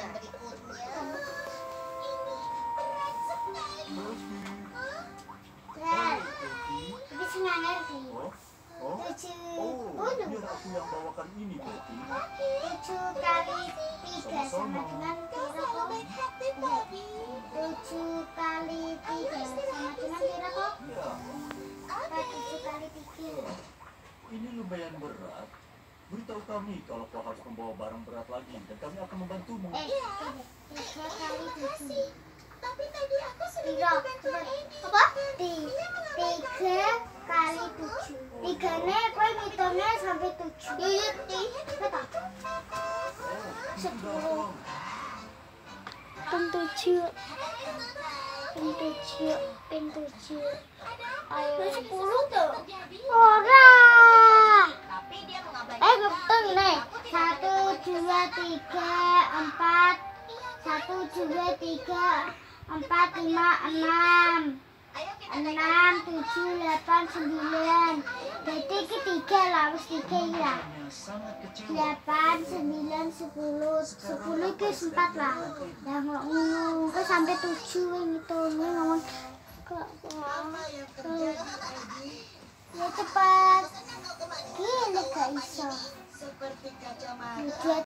yang berikutnya. Ini berat sekali. Berat. Tapi Tujuh. Waduh. biar aku yang bawakan ini, Betty. Tujuh kali tiga sama dengan. Tujuh kali tiga sama dengan tujuh kali tiga? ini lumayan berat. Beritahu kami kalau kau harus membawa barang berat lagi, dan kami akan membantumu. Eh, tiga kali tujuh. Tapi tadi aku sudah Tiga. bantuan ini. Apa? Ti- Tiga kali tujuh. Tiga nih, kau ngitungnya sampai tujuh. Iya, Betul. Oh, Sepuluh. Pin tujuh. Pin tujuh. Pin tujuh. Ayo. Sepuluh tuh. Ora. Dua, tiga, empat. Satu, dua, tiga, empat, lima, enam. Enam, tujuh, delapan, sembilan. Jadi ketiga harus tiga ya. Delapan, sembilan, sepuluh. Sepuluh ke empat lah. Yang ngomong ke sampai tujuh yang itu ini ngomong ya cepat. Gini gak iso. Dua